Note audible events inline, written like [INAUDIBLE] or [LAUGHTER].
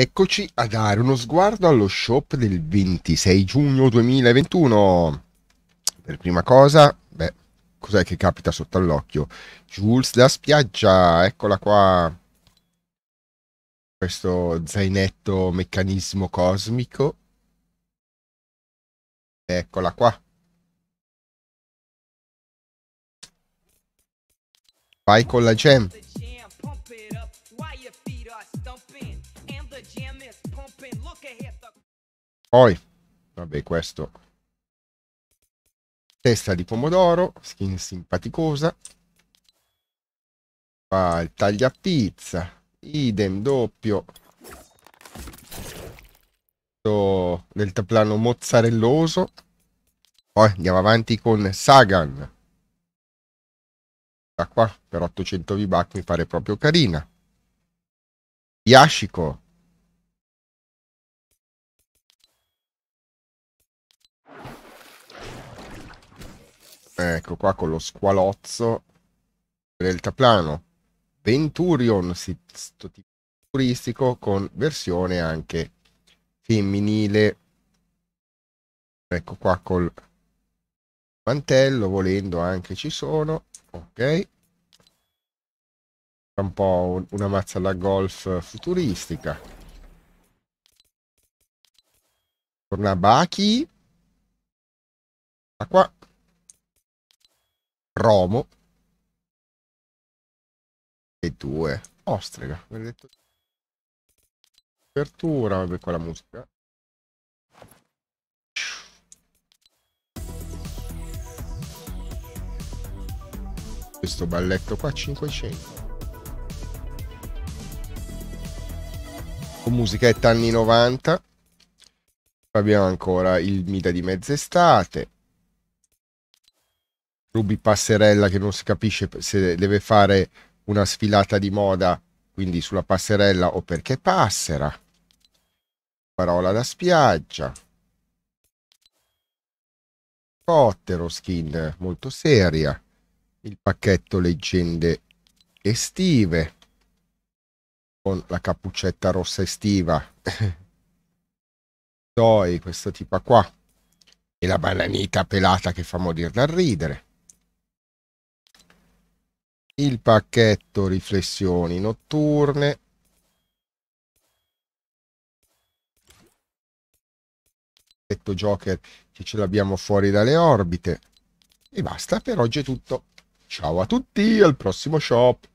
Eccoci a dare uno sguardo allo shop del 26 giugno 2021. Per prima cosa, beh, cos'è che capita sotto all'occhio? Jules da spiaggia, eccola qua. Questo zainetto meccanismo cosmico. Eccola qua. Vai con la gem. Poi, vabbè, questo. Testa di pomodoro, skin simpaticosa. Qua il taglia pizza. Idem doppio. Deltaplano mozzarelloso. Poi andiamo avanti con Sagan. Da qua per 800 V-Buck mi pare proprio carina. Yashiko Ecco qua con lo squalozzo. Deltaplano. Venturion, sto tipo turistico con versione anche femminile. Ecco qua col mantello, volendo anche ci sono. Ok. Un po' una mazza alla golf futuristica. Torna Baki. Qua Romo. E due. Ostrega apertura vabbè con la musica. Questo balletto qua 500 con musichetta anni 90 abbiamo ancora il Mida di mezz'estate Ruby Passerella che non si capisce se deve fare una sfilata di moda, quindi sulla passerella o perché passera. Parola da spiaggia. Cottero skin molto seria. Il pacchetto leggende estive con la cappuccetta rossa estiva. [LAUGHS] Poi questo tipo qua e la bananita pelata che fa morire dal ridere il pacchetto riflessioni notturne. Pacchetto Joker che ce l'abbiamo fuori dalle orbite. E basta per oggi è tutto. Ciao a tutti al prossimo shop